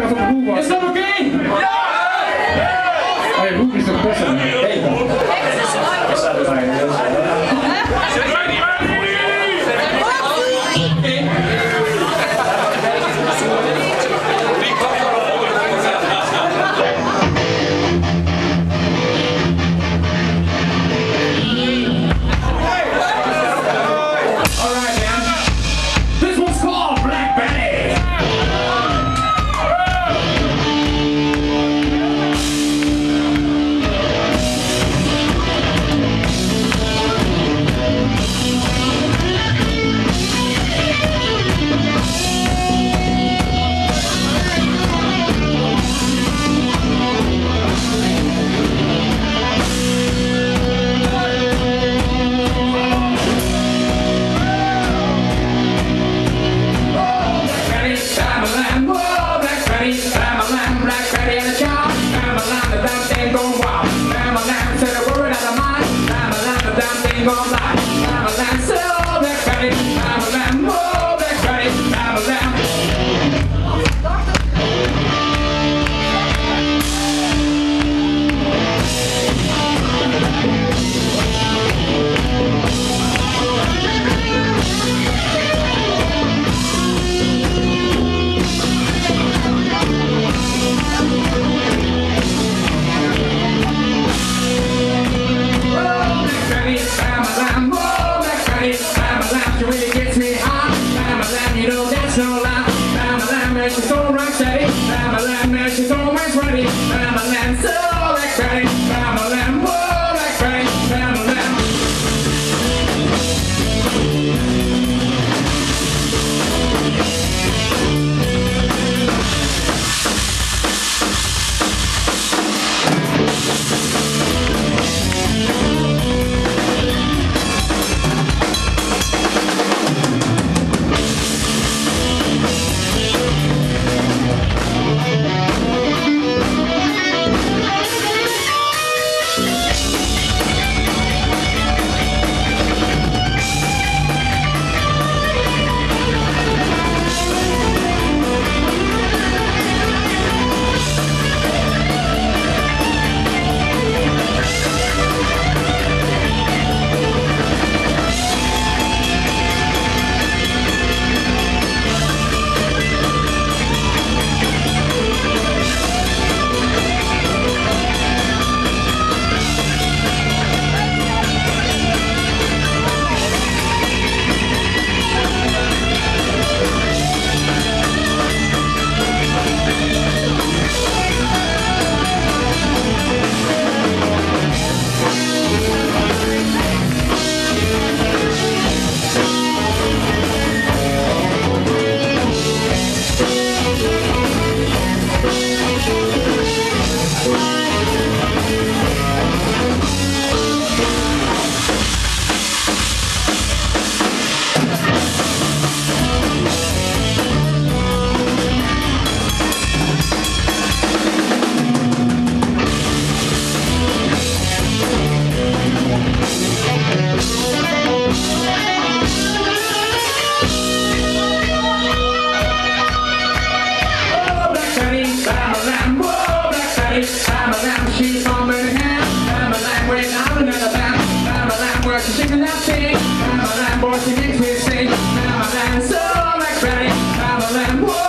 Casa do Google. Estamos quem? Aleluia, o Peça. and i'm a lamb, boy, can you twist it? I'm a lamb, so lamb, boy.